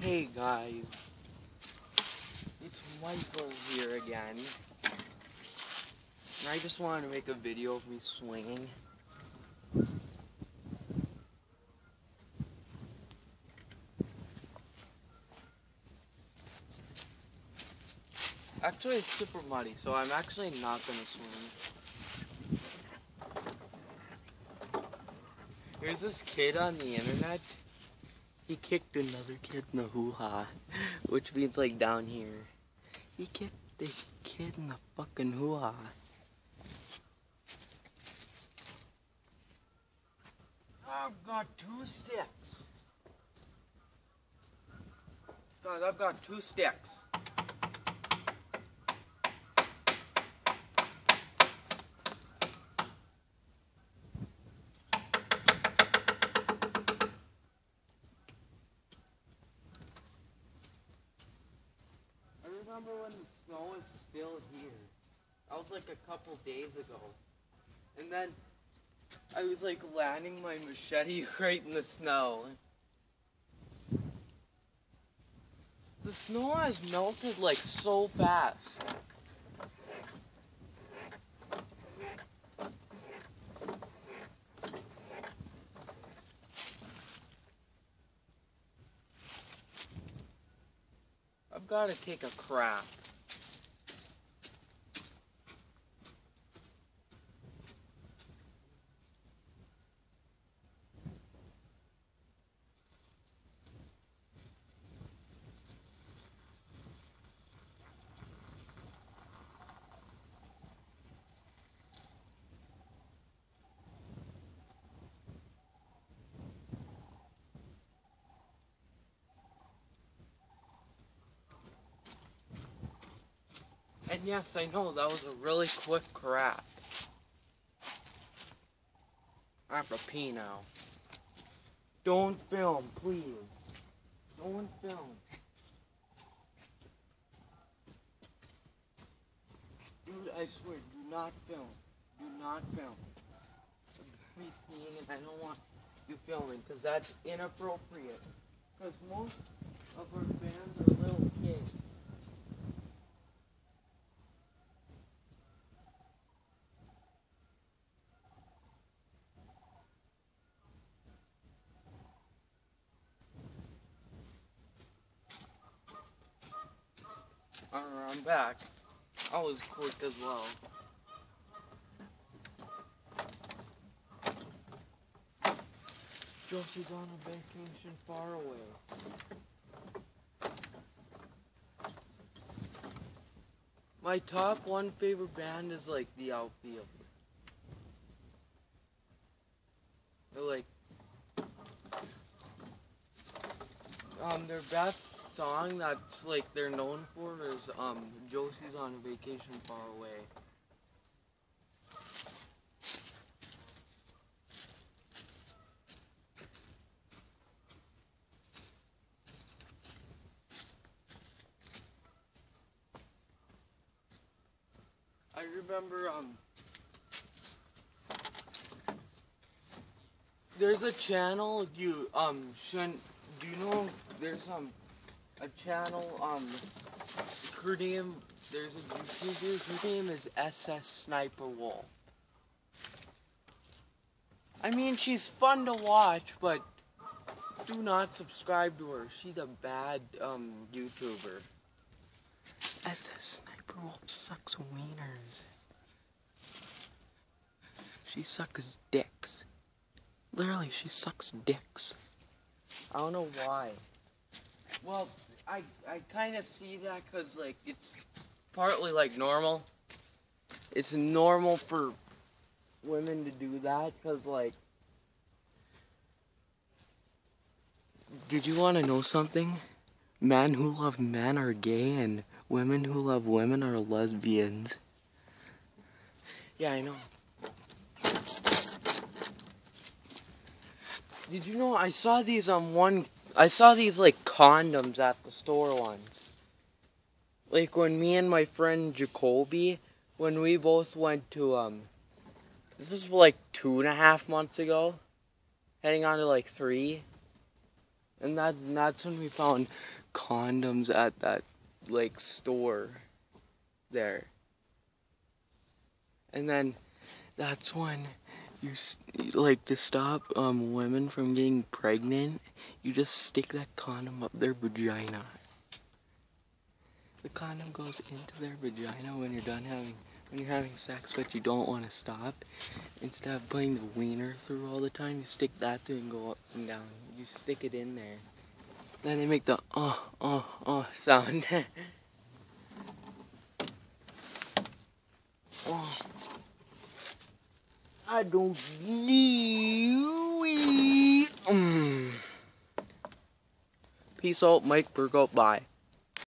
Hey guys, it's Michael here again. And I just wanted to make a video of me swinging. Actually, it's super muddy, so I'm actually not gonna swim. There's this kid on the internet. He kicked another kid in the hoo-ha, which means like down here. He kicked the kid in the fucking hoo-ha. I've got two sticks. Guys, I've got two sticks. Remember when the snow was still here. That was like a couple days ago. And then I was like landing my machete right in the snow. The snow has melted like so fast. I've got to take a crap. And yes, I know that was a really quick crap. I have to pee now. Don't film, please. Don't film. Dude, I swear, do not film. Do not film. I'm peeing and I don't want you filming because that's inappropriate. Because most of our I'm back. I was quick as well. Josie's on a vacation far away. My top one favorite band is like the Outfield. They're like um their best song that's like they're known for is um Josie's on vacation far away. I remember um there's a channel you um shouldn't do you know there's um a channel um her name there's a YouTuber her name is SS Sniper Wolf. I mean she's fun to watch but do not subscribe to her. She's a bad um YouTuber. SS Sniper Wolf sucks wieners. She sucks dicks. Literally, she sucks dicks. I don't know why. Well, I I kind of see that because like it's partly like normal. It's normal for women to do that because like. Did you want to know something? Men who love men are gay, and women who love women are lesbians. Yeah, I know. Did you know I saw these on one I saw these like condoms at the store once. Like when me and my friend Jacoby when we both went to um this is like two and a half months ago. Heading on to like three. And that that's when we found condoms at that like store there. And then that's when you like to stop um, women from getting pregnant, you just stick that condom up their vagina. The condom goes into their vagina when you're done having when you're having sex, but you don't want to stop. Instead of putting the wiener through all the time, you stick that thing go up and down. You stick it in there. Then they make the oh oh oh sound. I don't need. Mm. Peace out, Mike Burgo. Bye.